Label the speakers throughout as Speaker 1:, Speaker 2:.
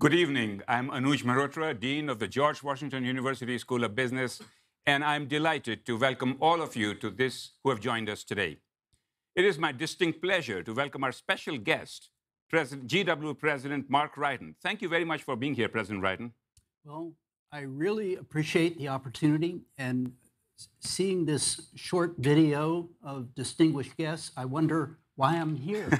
Speaker 1: Good evening. I'm Anuj Mehrotra, Dean of the George Washington University School of Business, and I'm delighted to welcome all of you to this who have joined us today. It is my distinct pleasure to welcome our special guest, President, GW President Mark Wrighton. Thank you very much for being here, President Wrighton.
Speaker 2: Well, I really appreciate the opportunity and seeing this short video of distinguished guests. I wonder why I'm here.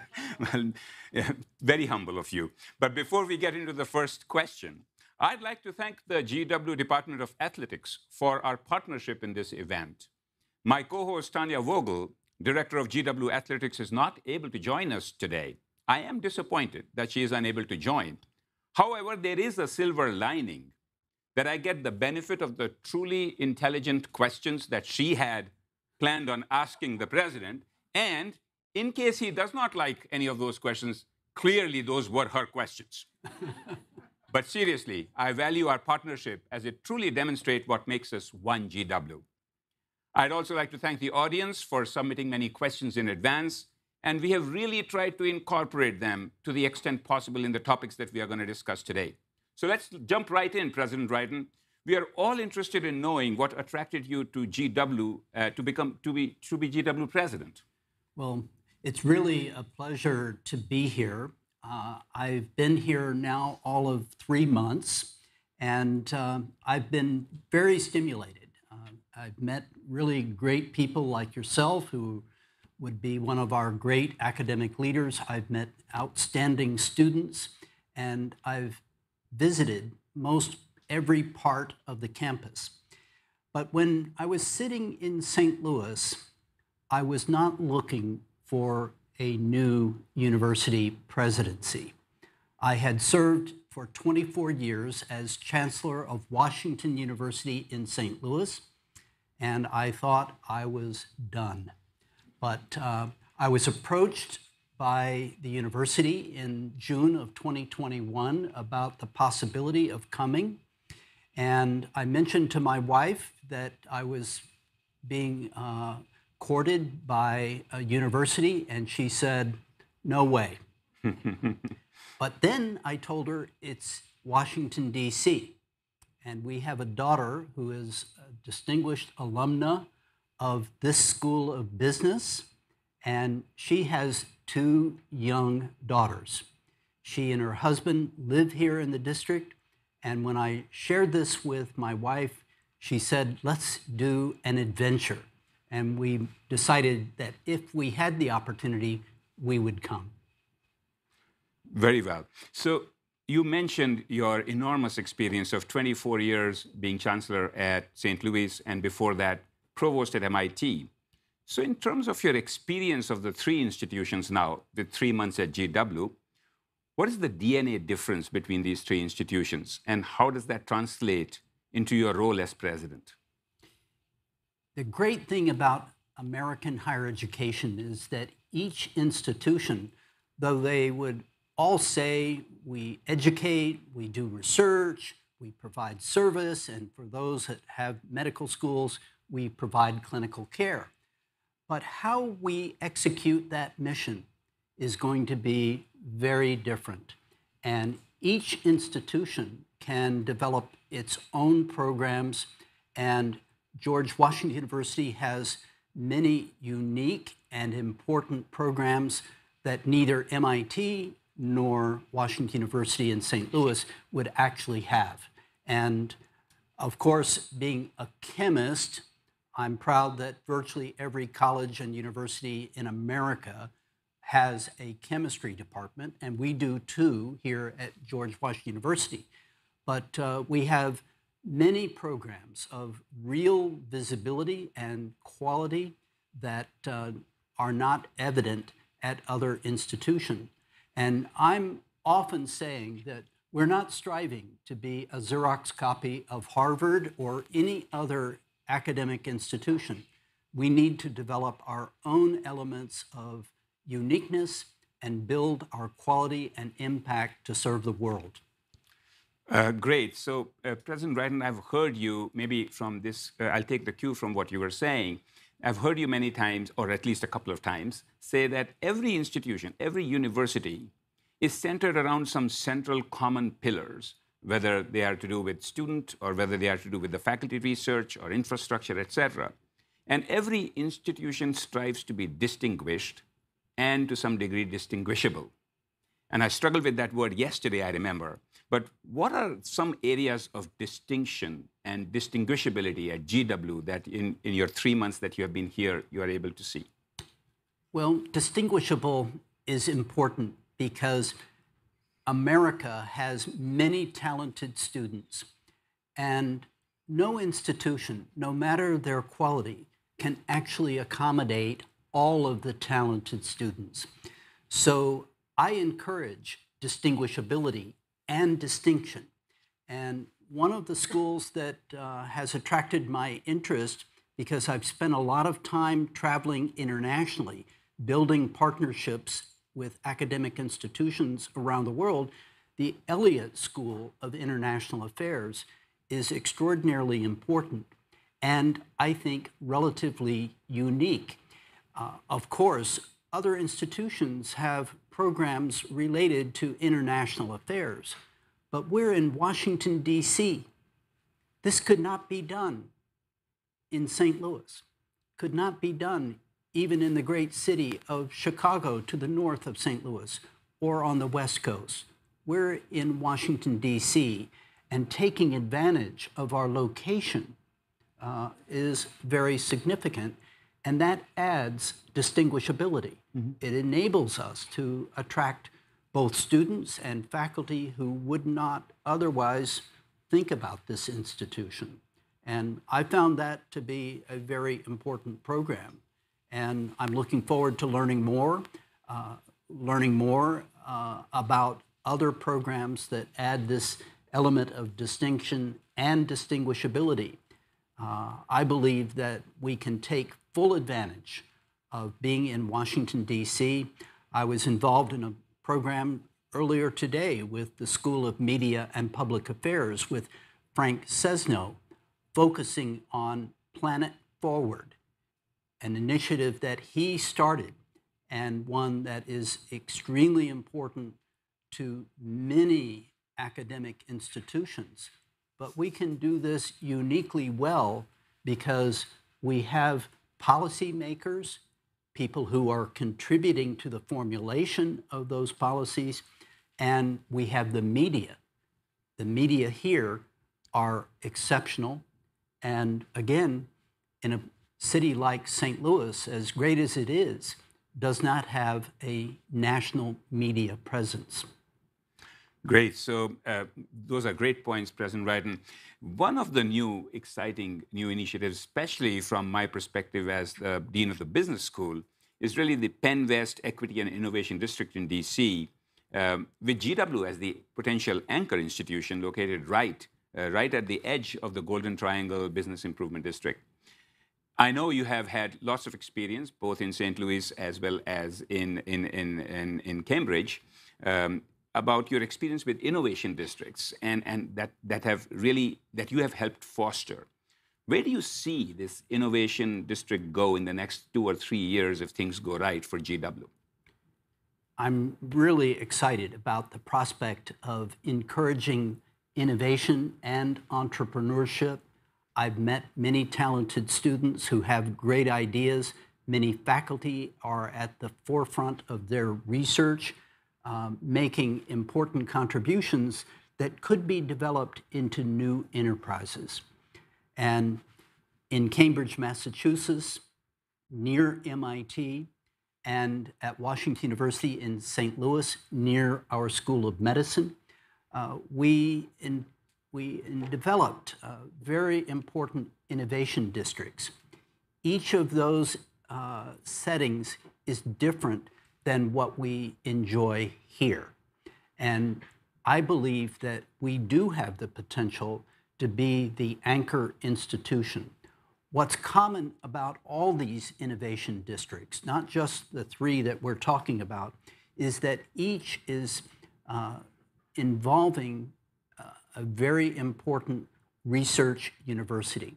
Speaker 1: well, yeah, very humble of you. But before we get into the first question, I'd like to thank the GW Department of Athletics for our partnership in this event. My co-host Tanya Vogel, director of GW Athletics, is not able to join us today. I am disappointed that she is unable to join. However, there is a silver lining that I get the benefit of the truly intelligent questions that she had planned on asking the president. And in case he does not like any of those questions, clearly those were her questions. but seriously, I value our partnership as it truly demonstrates what makes us one GW. I'd also like to thank the audience for submitting many questions in advance, and we have really tried to incorporate them to the extent possible in the topics that we are going to discuss today. So let's jump right in, President Wrighton. We are all interested in knowing what attracted you to GW uh, to become to be to be GW president.
Speaker 2: Well, it's really a pleasure to be here. Uh, I've been here now all of three months, and uh, I've been very stimulated. Uh, I've met really great people like yourself who would be one of our great academic leaders. I've met outstanding students, and I've visited most every part of the campus. But when I was sitting in St. Louis, I was not looking for a new university presidency. I had served for 24 years as chancellor of Washington University in St. Louis, and I thought I was done. But uh, I was approached by the university in June of 2021 about the possibility of coming. And I mentioned to my wife that I was being uh, courted by a university, and she said, No way. but then I told her it's Washington, D.C. And we have a daughter who is a distinguished alumna of this school of business, and she has two young daughters. She and her husband live here in the district, and when I shared this with my wife, she said, Let's do an adventure and we decided that if we had the opportunity, we would come.
Speaker 1: Very well. So you mentioned your enormous experience of 24 years being chancellor at St. Louis and before that, provost at MIT. So in terms of your experience of the three institutions now, the three months at GW, what is the DNA difference between these three institutions and how does that translate into your role as president?
Speaker 2: The great thing about American higher education is that each institution, though they would all say we educate, we do research, we provide service, and for those that have medical schools, we provide clinical care. But how we execute that mission is going to be very different. And each institution can develop its own programs and George Washington University has many unique and important programs that neither MIT nor Washington University in St. Louis would actually have. And of course, being a chemist, I'm proud that virtually every college and university in America has a chemistry department, and we do too here at George Washington University. But uh, we have many programs of real visibility and quality that uh, are not evident at other institutions. And I'm often saying that we're not striving to be a Xerox copy of Harvard or any other academic institution. We need to develop our own elements of uniqueness and build our quality and impact to serve the world.
Speaker 1: Uh, great. So, uh, President Wrighton, I've heard you, maybe from this, uh, I'll take the cue from what you were saying. I've heard you many times, or at least a couple of times, say that every institution, every university is centered around some central common pillars, whether they are to do with student or whether they are to do with the faculty research or infrastructure, et cetera. And every institution strives to be distinguished and to some degree distinguishable. And I struggled with that word yesterday, I remember. But what are some areas of distinction and distinguishability at GW that in, in your three months that you have been here, you are able to see?
Speaker 2: Well, distinguishable is important because America has many talented students, and no institution, no matter their quality, can actually accommodate all of the talented students. So I encourage distinguishability and distinction. And one of the schools that uh, has attracted my interest because I've spent a lot of time traveling internationally, building partnerships with academic institutions around the world, the Elliott School of International Affairs is extraordinarily important and I think relatively unique. Uh, of course, other institutions have programs related to international affairs, but we're in Washington, D.C. This could not be done in St. Louis, could not be done even in the great city of Chicago to the north of St. Louis or on the West Coast. We're in Washington, D.C., and taking advantage of our location uh, is very significant, and that adds distinguishability. Mm-hmm. It enables us to attract both students and faculty who would not otherwise think about this institution. And I found that to be a very important program. And I'm looking forward to learning more, uh, learning more uh, about other programs that add this element of distinction and distinguishability. Uh, I believe that we can take full advantage of being in Washington, D.C. I was involved in a program earlier today with the School of Media and Public Affairs with Frank Sesno, focusing on Planet Forward, an initiative that he started and one that is extremely important to many academic institutions. But we can do this uniquely well because we have policymakers, people who are contributing to the formulation of those policies, and we have the media. The media here are exceptional. And again, in a city like St. Louis, as great as it is, does not have a national media presence.
Speaker 1: Great. So uh, those are great points, President Wrighton. One of the new, exciting new initiatives, especially from my perspective as the Dean of the Business School, is really the Penn West Equity and Innovation District in DC, um, with GW as the potential anchor institution located right, uh, right at the edge of the Golden Triangle Business Improvement District. I know you have had lots of experience, both in St. Louis as well as in, in, in, in, in Cambridge. Um, about your experience with innovation districts and, and that, that have really that you have helped foster. Where do you see this innovation district go in the next two or three years if things go right for GW?
Speaker 2: I'm really excited about the prospect of encouraging innovation and entrepreneurship. I've met many talented students who have great ideas. Many faculty are at the forefront of their research um, making important contributions that could be developed into new enterprises. And in Cambridge, Massachusetts, near MIT, and at Washington University in St. Louis, near our School of Medicine, uh, we, in, we in developed uh, very important innovation districts. Each of those uh, settings is different than what we enjoy here. And I believe that we do have the potential to be the anchor institution. What's common about all these innovation districts, not just the three that we're talking about, is that each is uh, involving uh, a very important research university.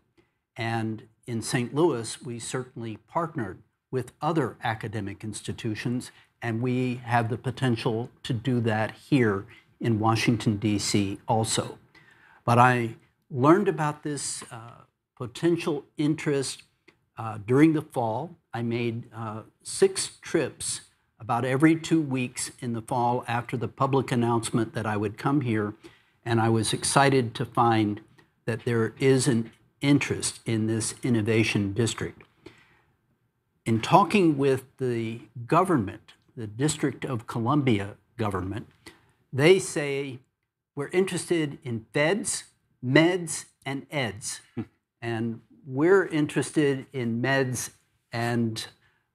Speaker 2: And in St. Louis, we certainly partnered with other academic institutions and we have the potential to do that here in Washington, D.C. also. But I learned about this uh, potential interest uh, during the fall. I made uh, six trips about every two weeks in the fall after the public announcement that I would come here, and I was excited to find that there is an interest in this innovation district. In talking with the government, the District of Columbia government, they say we're interested in feds, meds, and eds. and we're interested in meds and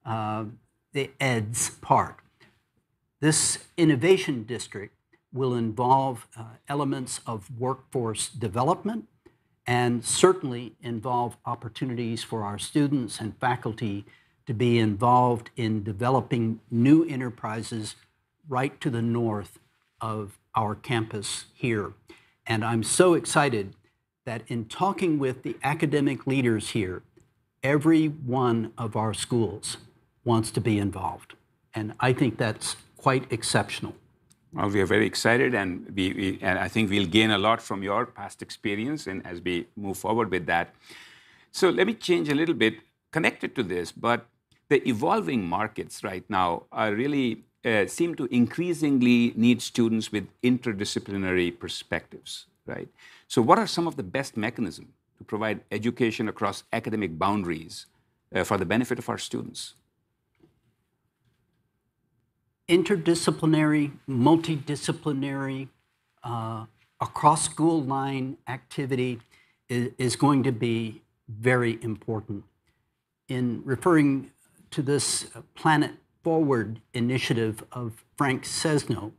Speaker 2: uh, the eds part. This innovation district will involve uh, elements of workforce development and certainly involve opportunities for our students and faculty to be involved in developing new enterprises right to the north of our campus here. And I'm so excited that in talking with the academic leaders here, every one of our schools wants to be involved. And I think that's quite exceptional.
Speaker 1: Well, we are very excited, and, we, we, and I think we'll gain a lot from your past experience and as we move forward with that. So let me change a little bit connected to this, but the evolving markets right now are really uh, seem to increasingly need students with interdisciplinary perspectives, right? So what are some of the best mechanisms to provide education across academic boundaries uh, for the benefit of our students?
Speaker 2: interdisciplinary, multidisciplinary, uh, across school line activity is, is, going to be very important. In referring to this Planet Forward initiative of Frank Sesno,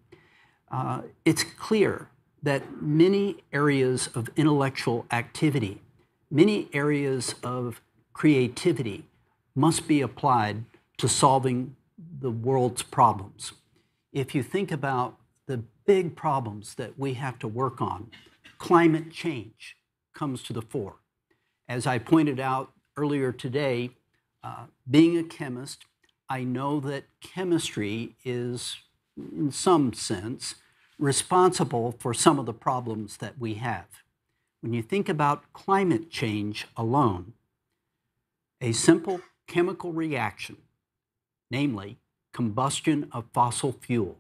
Speaker 2: uh, it's clear that many areas of intellectual activity, many areas of creativity must be applied to solving the world's problems. If you think about the big problems that we have to work on, climate change comes to the fore. As I pointed out earlier today, uh, being a chemist, I know that chemistry is, in some sense, responsible for some of the problems that we have. When you think about climate change alone, a simple chemical reaction, namely combustion of fossil fuel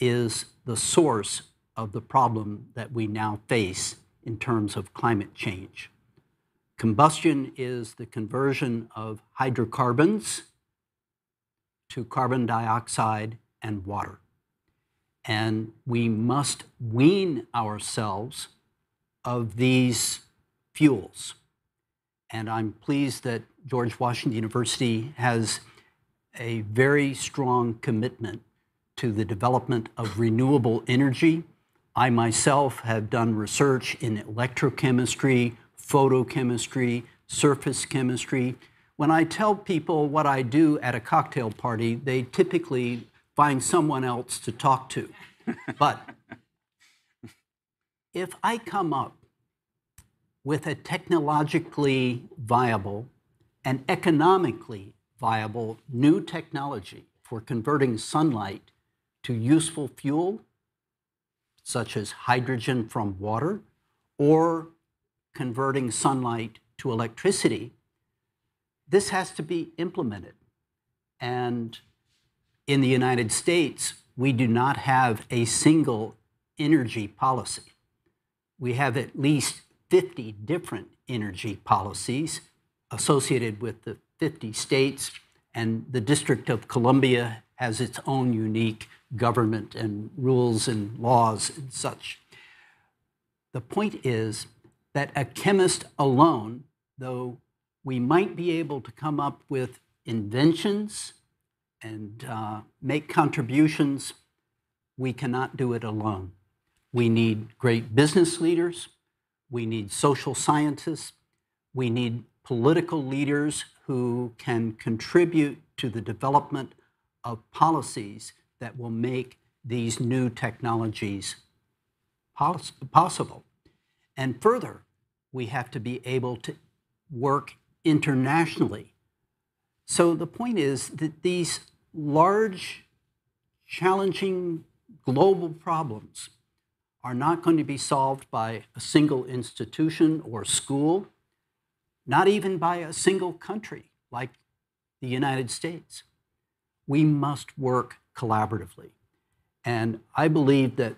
Speaker 2: is the source of the problem that we now face in terms of climate change. Combustion is the conversion of hydrocarbons to carbon dioxide and water. And we must wean ourselves of these fuels. And I'm pleased that George Washington University has a very strong commitment to the development of renewable energy. I myself have done research in electrochemistry, photochemistry, surface chemistry. When I tell people what I do at a cocktail party, they typically find someone else to talk to. but if I come up with a technologically viable and economically viable new technology for converting sunlight to useful fuel, such as hydrogen from water, or converting sunlight to electricity, this has to be implemented. And in the United States, we do not have a single energy policy. We have at least 50 different energy policies associated with the 50 states, and the District of Columbia has its own unique government and rules and laws and such. The point is that a chemist alone, though we might be able to come up with inventions and uh, make contributions, we cannot do it alone. We need great business leaders, we need social scientists, we need political leaders who can contribute to the development of policies that will make these new technologies poss possible. And further, we have to be able to work internationally. So the point is that these large challenging global problems are not going to be solved by a single institution or school, not even by a single country like the United States. We must work collaboratively. And I believe that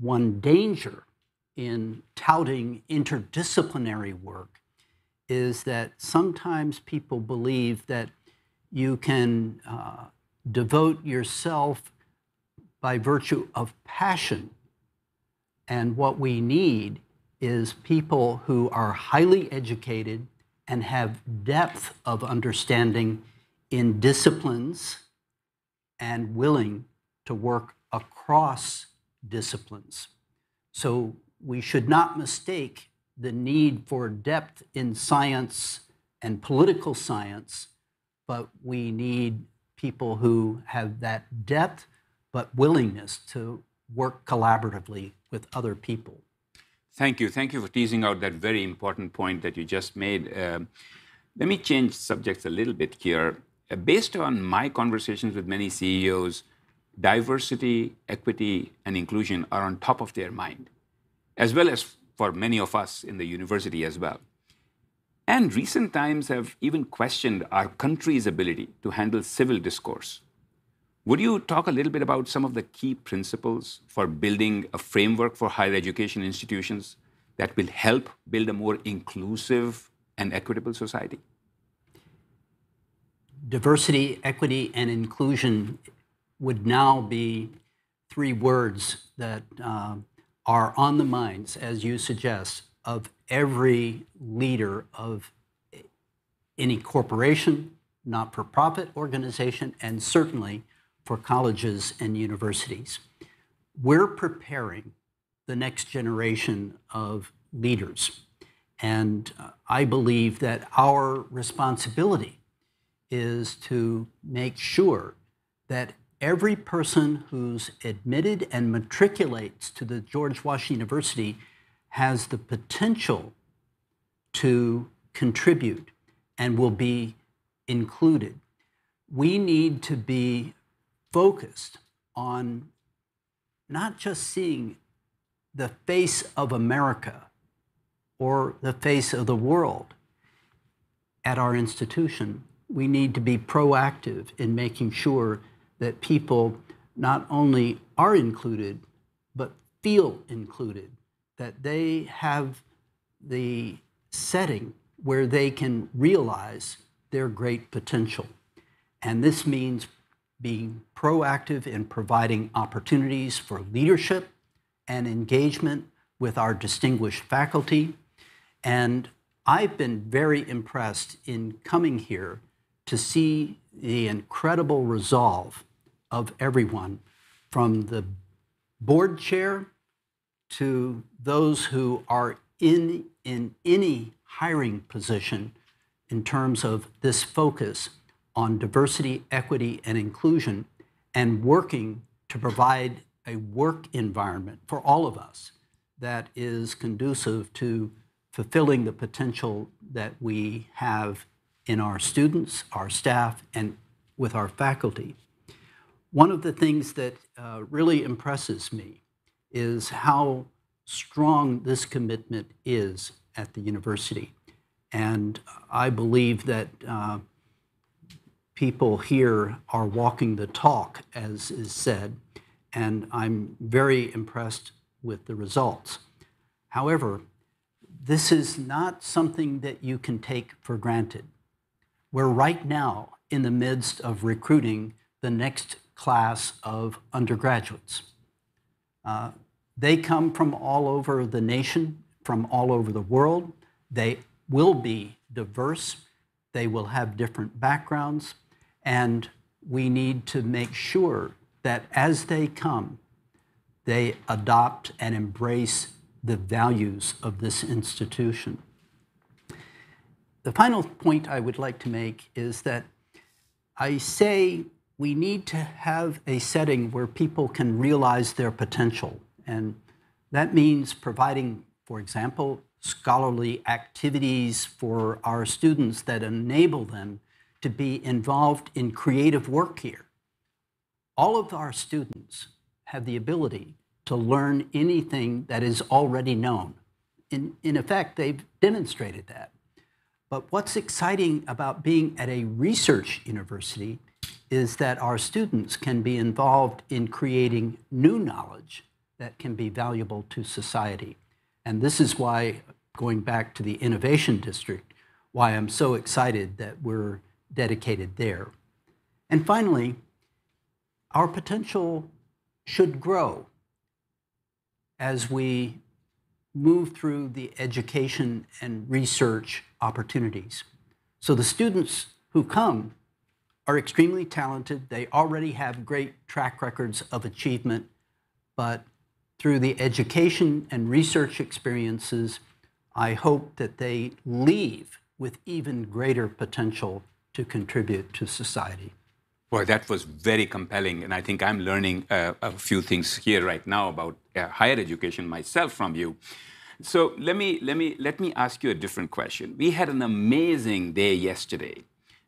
Speaker 2: one danger in touting interdisciplinary work is that sometimes people believe that you can uh, devote yourself by virtue of passion. And what we need is people who are highly educated and have depth of understanding in disciplines and willing to work across disciplines. So we should not mistake the need for depth in science and political science, but we need people who have that depth but willingness to work collaboratively with other people.
Speaker 1: Thank you. Thank you for teasing out that very important point that you just made. Uh, let me change subjects a little bit here. Uh, based on my conversations with many CEOs, diversity, equity, and inclusion are on top of their mind, as well as for many of us in the university as well. And recent times have even questioned our country's ability to handle civil discourse. Would you talk a little bit about some of the key principles for building a framework for higher education institutions that will help build a more inclusive and equitable society?
Speaker 2: Diversity, equity, and inclusion would now be three words that uh, are on the minds, as you suggest, of every leader of any corporation, not for profit organization, and certainly for colleges and universities. We're preparing the next generation of leaders. And uh, I believe that our responsibility is to make sure that every person who's admitted and matriculates to the George Washington University has the potential to contribute and will be included. We need to be focused on not just seeing the face of America or the face of the world at our institution. We need to be proactive in making sure that people not only are included, but feel included, that they have the setting where they can realize their great potential. And this means being proactive in providing opportunities for leadership and engagement with our distinguished faculty. And I've been very impressed in coming here to see the incredible resolve of everyone, from the board chair to those who are in, in any hiring position in terms of this focus on diversity, equity, and inclusion, and working to provide a work environment for all of us that is conducive to fulfilling the potential that we have in our students, our staff, and with our faculty. One of the things that uh, really impresses me is how strong this commitment is at the university. And I believe that uh, people here are walking the talk, as is said, and I'm very impressed with the results. However, this is not something that you can take for granted. We're right now in the midst of recruiting the next class of undergraduates. Uh, they come from all over the nation, from all over the world. They will be diverse. They will have different backgrounds. And we need to make sure that as they come, they adopt and embrace the values of this institution. The final point I would like to make is that I say we need to have a setting where people can realize their potential. And that means providing, for example, scholarly activities for our students that enable them to be involved in creative work here. all of our students have the ability to learn anything that is already known. In, in effect, they've demonstrated that. But what's exciting about being at a research university is that our students can be involved in creating new knowledge that can be valuable to society. And this is why, going back to the Innovation District, why I'm so excited that we're dedicated there. And finally, our potential should grow as we move through the education and research opportunities. So the students who come are extremely talented. They already have great track records of achievement, but through the education and research experiences, I hope that they leave with even greater potential to contribute to society.
Speaker 1: Boy, that was very compelling. And I think I'm learning uh, a few things here right now about uh, higher education myself from you. So let me, let, me, let me ask you a different question. We had an amazing day yesterday.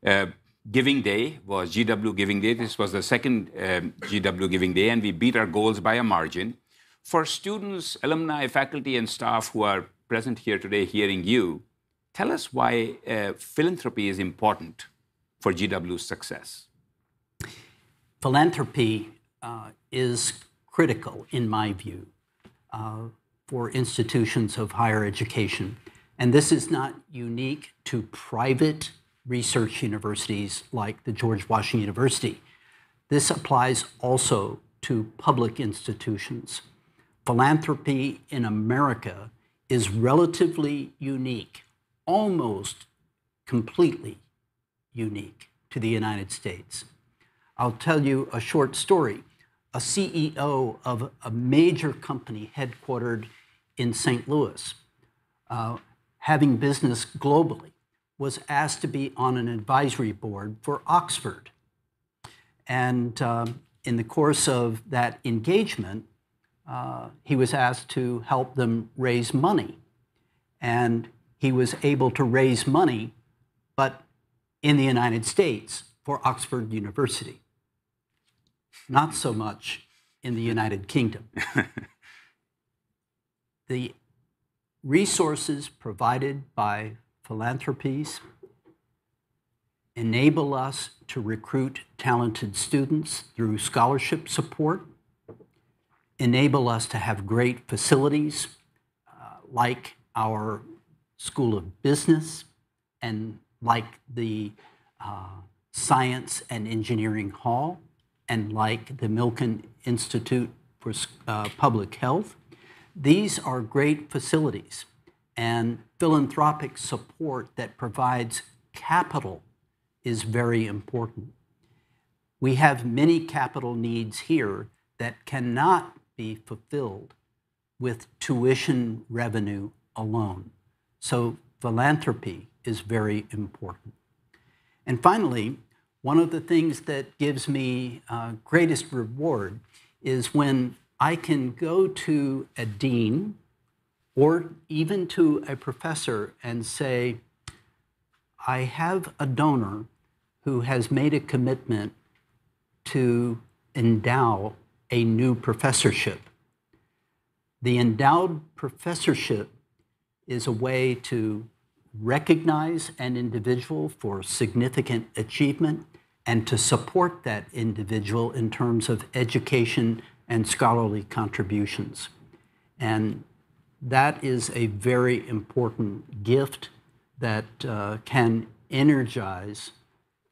Speaker 1: Uh, Giving Day was GW Giving Day. This was the second um, GW Giving Day, and we beat our goals by a margin. For students, alumni, faculty, and staff who are present here today hearing you, tell us why uh, philanthropy is important for GW's success
Speaker 2: philanthropy uh, is critical, in my view, uh, for institutions of higher education. And this is not unique to private research universities like the George Washington University. This applies also to public institutions. Philanthropy in America is relatively unique, almost completely unique to the United States. I'll tell you a short story. A CEO of a major company headquartered in St. Louis, uh, having business globally, was asked to be on an advisory board for Oxford. And um, in the course of that engagement, uh, he was asked to help them raise money. And he was able to raise money, but in the United States for Oxford University not so much in the United Kingdom. the resources provided by philanthropies enable us to recruit talented students through scholarship support, enable us to have great facilities uh, like our School of Business and like the uh, Science and Engineering Hall and like the Milken Institute for uh, Public Health. These are great facilities and philanthropic support that provides capital is very important. We have many capital needs here that cannot be fulfilled with tuition revenue alone. So philanthropy is very important. And finally, one of the things that gives me uh, greatest reward is when I can go to a dean or even to a professor and say, I have a donor who has made a commitment to endow a new professorship. The endowed professorship is a way to recognize an individual for significant achievement and to support that individual in terms of education and scholarly contributions. And that is a very important gift that uh, can energize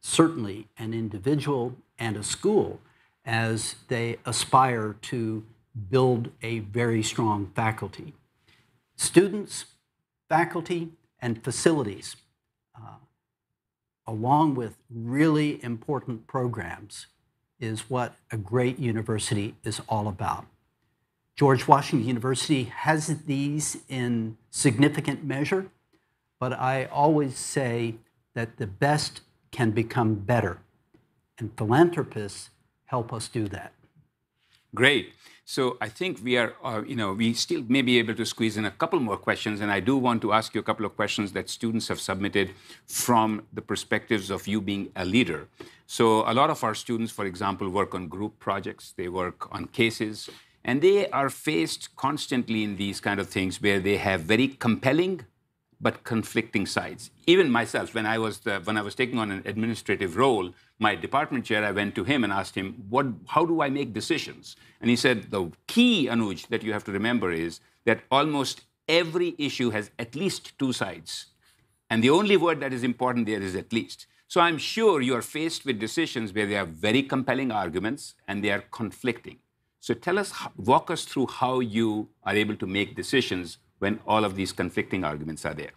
Speaker 2: certainly an individual and a school as they aspire to build a very strong faculty. Students, faculty, and facilities along with really important programs, is what a great university is all about. George Washington University has these in significant measure, but I always say that the best can become better, and philanthropists help us do that.
Speaker 1: Great. So I think we are, uh, you know, we still may be able to squeeze in a couple more questions, and I do want to ask you a couple of questions that students have submitted from the perspectives of you being a leader. So a lot of our students, for example, work on group projects, they work on cases, and they are faced constantly in these kind of things where they have very compelling but conflicting sides. Even myself, when I was the, when I was taking on an administrative role, my department chair, I went to him and asked him, "What? How do I make decisions?" And he said, "The key, Anuj, that you have to remember is that almost every issue has at least two sides, and the only word that is important there is at least." So I'm sure you are faced with decisions where they are very compelling arguments and they are conflicting. So tell us, walk us through how you are able to make decisions when all of these conflicting arguments are there?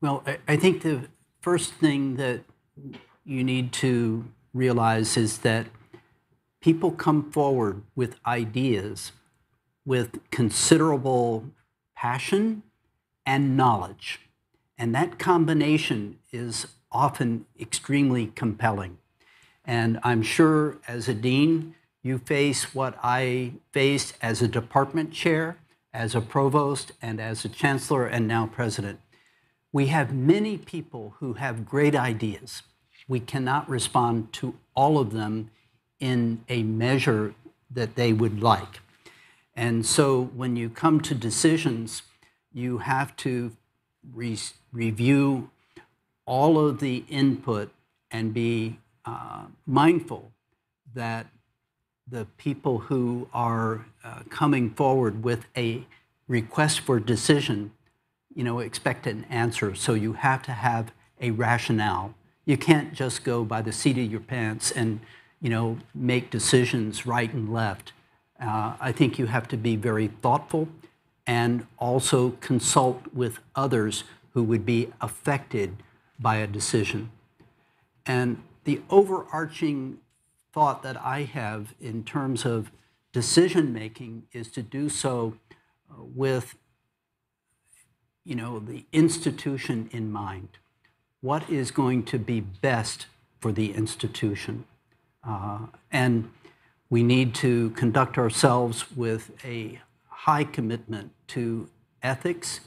Speaker 2: Well, I think the first thing that you need to realize is that people come forward with ideas with considerable passion and knowledge. And that combination is often extremely compelling. And I'm sure as a dean, you face what I faced as a department chair as a provost and as a chancellor and now president. We have many people who have great ideas. We cannot respond to all of them in a measure that they would like. And so when you come to decisions, you have to re review all of the input and be uh, mindful that the people who are uh, coming forward with a request for decision, you know, expect an answer. So you have to have a rationale. You can't just go by the seat of your pants and, you know, make decisions right and left. Uh, I think you have to be very thoughtful and also consult with others who would be affected by a decision. And the overarching thought that I have in terms of decision making is to do so uh, with you know the institution in mind. What is going to be best for the institution? Uh, and we need to conduct ourselves with a high commitment to ethics.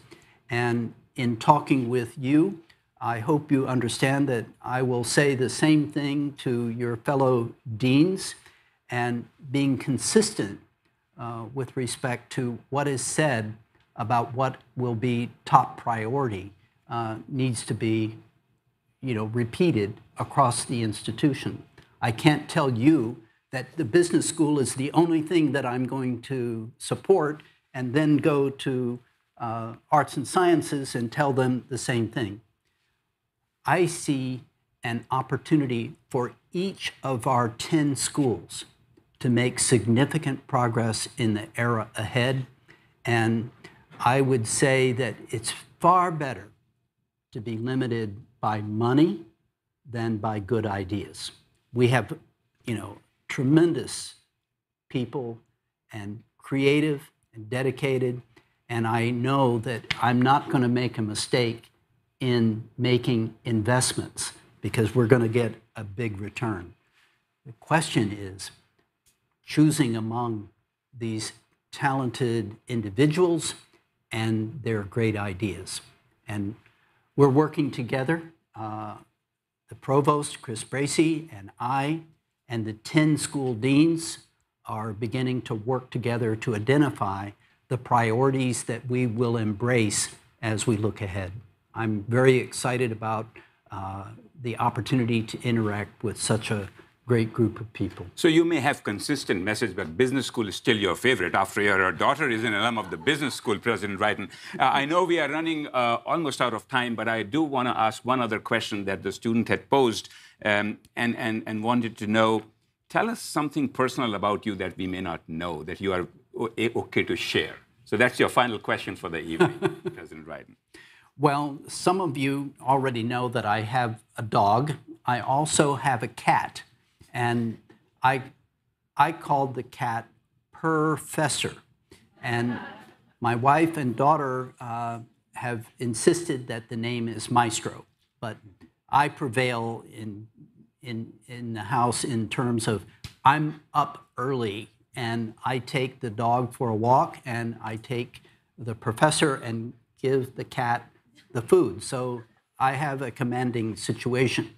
Speaker 2: And in talking with you, I hope you understand that I will say the same thing to your fellow deans and being consistent uh, with respect to what is said about what will be top priority uh, needs to be you know, repeated across the institution. I can't tell you that the business school is the only thing that I'm going to support and then go to uh, arts and sciences and tell them the same thing. I see an opportunity for each of our 10 schools to make significant progress in the era ahead. And I would say that it's far better to be limited by money than by good ideas. We have, you know, tremendous people and creative and dedicated, and I know that I'm not going to make a mistake in making investments because we're going to get a big return. The question is choosing among these talented individuals and their great ideas. And we're working together, uh, the provost, Chris Bracey, and I, and the 10 school deans are beginning to work together to identify the priorities that we will embrace as we look ahead. I'm very excited about uh, the opportunity to interact with such a great group of people.
Speaker 1: So you may have consistent message, but business school is still your favorite after your daughter is an alum of the business school, President Wrighton. Uh, I know we are running uh, almost out of time, but I do want to ask one other question that the student had posed um, and, and, and wanted to know, tell us something personal about you that we may not know, that you are okay to share. So that's your final question for the evening, President Wrighton.
Speaker 2: Well, some of you already know that I have a dog. I also have a cat, and I, I called the cat Professor. And my wife and daughter uh, have insisted that the name is Maestro, but I prevail in, in, in the house in terms of I'm up early and I take the dog for a walk and I take the professor and give the cat the food. So I have a commanding situation.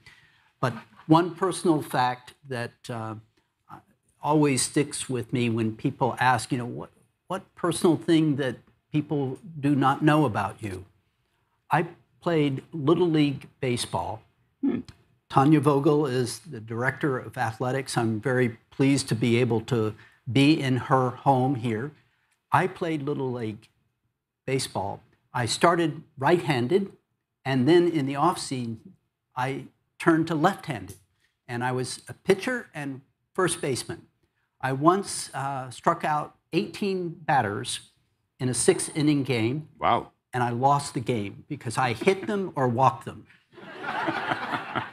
Speaker 2: But one personal fact that uh, always sticks with me when people ask, you know, what, what personal thing that people do not know about you? I played Little League Baseball. Tanya Vogel is the director of athletics. I'm very pleased to be able to be in her home here. I played Little League Baseball. I started right handed, and then in the offseason, I turned to left handed. And I was a pitcher and first baseman. I once uh, struck out 18 batters in a six inning game,
Speaker 1: Wow.
Speaker 2: and I lost the game because I hit them or walked them.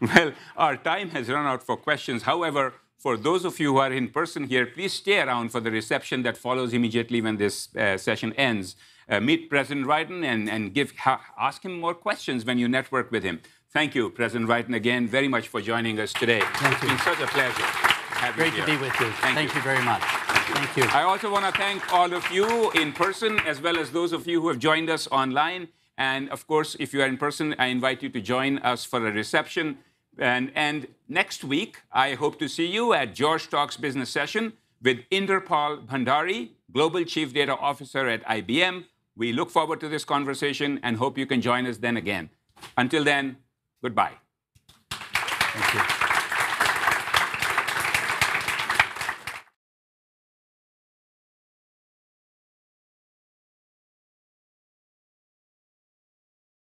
Speaker 1: Well, our time has run out for questions. However, for those of you who are in person here, please stay around for the reception that follows immediately when this uh, session ends. Uh, meet President Wrighton and, and give, ha- ask him more questions when you network with him. Thank you, President Wrighton, again, very much for joining us today.
Speaker 2: Thank
Speaker 1: it's
Speaker 2: you.
Speaker 1: been such a pleasure. having
Speaker 2: Great
Speaker 1: you
Speaker 2: to be with you.
Speaker 1: Thank,
Speaker 2: Thank you very much. Thank you.
Speaker 1: I also want to thank all of you in person, as well as those of you who have joined us online. And of course, if you are in person, I invite you to join us for a reception. And, and next week, I hope to see you at George Talks Business Session with Inderpal Bhandari, Global Chief Data Officer at IBM. We look forward to this conversation and hope you can join us then again. Until then, goodbye.
Speaker 2: Thank you.